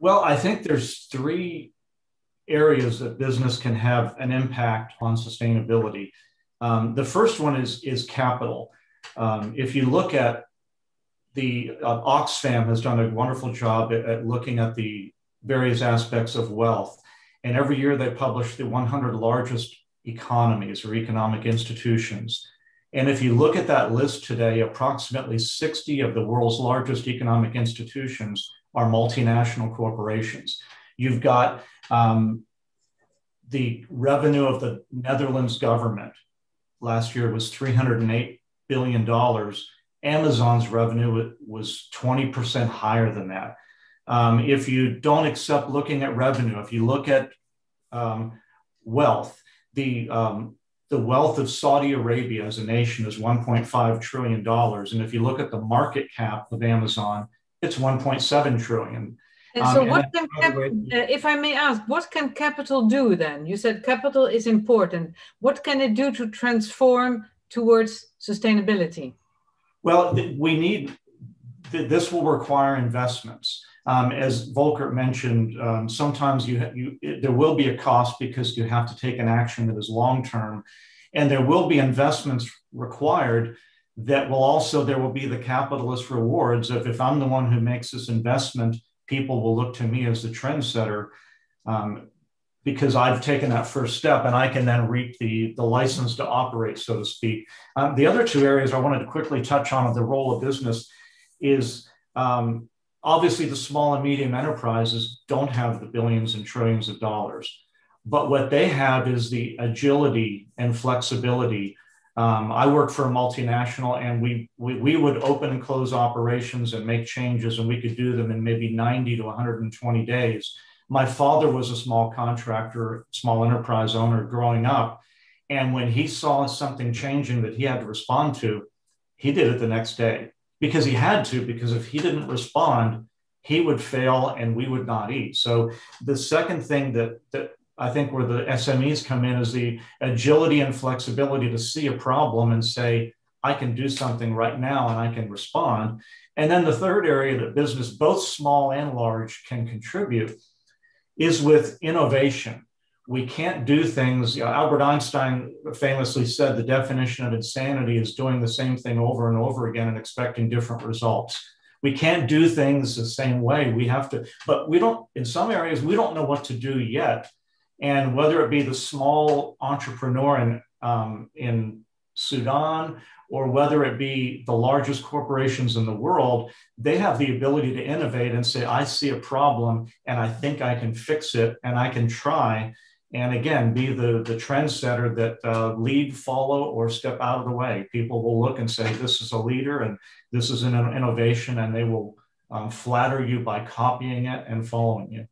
Well, I think there's three areas that business can have an impact on sustainability. Um, the first one is, is capital. Um, if you look at the uh, Oxfam has done a wonderful job at, at looking at the various aspects of wealth. And every year they publish the 100 largest economies or economic institutions. And if you look at that list today, approximately 60 of the world's largest economic institutions are multinational corporations. You've got um, the revenue of the Netherlands government last year was $308 billion. Amazon's revenue was 20% higher than that. Um, if you don't accept looking at revenue, if you look at um, wealth, the um, the wealth of Saudi Arabia as a nation is 1.5 trillion dollars, and if you look at the market cap of Amazon, it's 1.7 trillion. And so, um, what and can, uh, if I may ask, what can capital do then? You said capital is important. What can it do to transform towards sustainability? Well, we need, this will require investments. Um, as Volker mentioned, um, sometimes you, you it, there will be a cost because you have to take an action that is long term, and there will be investments required that will also there will be the capitalist rewards of if I'm the one who makes this investment, people will look to me as the trendsetter. Um, because I've taken that first step and I can then reap the, the license to operate, so to speak. Um, the other two areas I wanted to quickly touch on of the role of business is um, obviously the small and medium enterprises don't have the billions and trillions of dollars but what they have is the agility and flexibility um, i work for a multinational and we, we, we would open and close operations and make changes and we could do them in maybe 90 to 120 days. My father was a small contractor small enterprise owner growing up. And when he saw something changing that he had to respond to he did it the next day. Because he had to, because if he didn't respond, he would fail and we would not eat. So the second thing that, that I think where the SMEs come in is the agility and flexibility to see a problem and say, I can do something right now and I can respond. And then the third area that business, both small and large, can contribute is with innovation we can't do things. You know, Albert Einstein famously said the definition of insanity is doing the same thing over and over again and expecting different results. We can't do things the same way. We have to, but we don't, in some areas, we don't know what to do yet. And whether it be the small entrepreneur in, um, in Sudan or whether it be the largest corporations in the world, they have the ability to innovate and say, I see a problem and I think I can fix it and I can try. And again be the the trendsetter that uh, lead follow or step out of the way. People will look and say this is a leader and this is an innovation and they will um, flatter you by copying it and following you